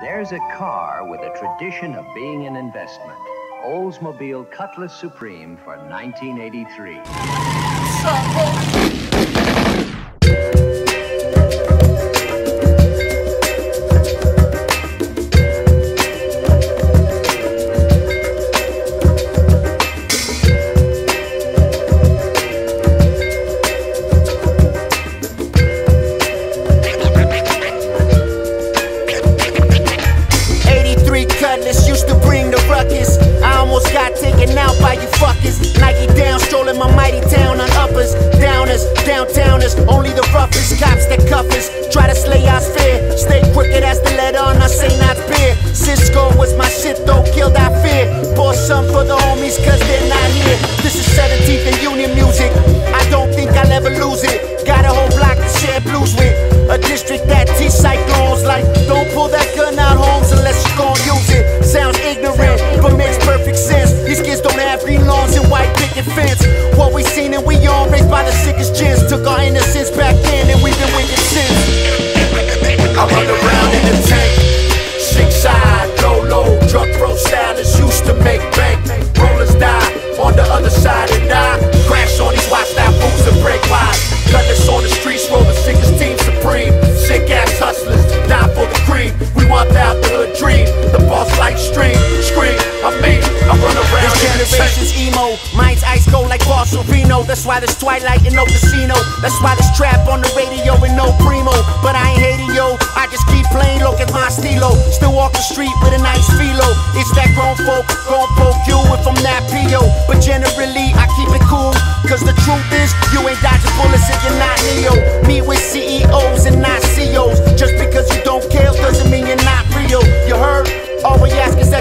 There's a car with a tradition of being an investment. Oldsmobile Cutlass Supreme for 1983. Bring the ruckus. I almost got taken out by you fuckers. Nike down, strolling my mighty town on uppers, downers, downtowners. Only the roughest cops that cuff us. Try to slay our fear. Stay crooked as the letter on our say not fear. Cisco was my shit though, killed our fear. Pour some for the homies cause they're not here. This is 17th and Union music. I don't think I'll ever lose it. Got a whole block to share blues with. A district that T-cyclones like. Dream. The boss like stream, scream. I'm mean, I run around. This generation's emo, mine's ice cold like Barcelona. That's why there's Twilight and no casino. That's why there's trap on the radio and no primo. But I ain't hating yo, I just keep playing. Look at my stilo. Still walk the street with a nice filo. It's that grown folk, gon' poke you if I'm not PO. But generally, I keep it cool. Cause the truth is, you ain't dodging bullets if you're not Neo. Meet with CEOs and not CEOs. Just because you don't care doesn't mean you're not real. You heard? All we ask is that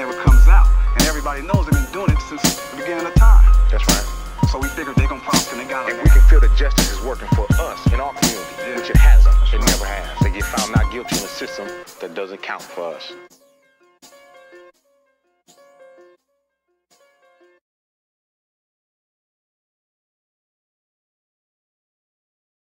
never comes out. And everybody knows they've been doing it since the beginning of time. That's right. So we figured they're gonna prosper and they got And we can feel that justice is working for us in our community, Yeah. which it hasn't. It right. never has. They get found not guilty in a system that doesn't count for us.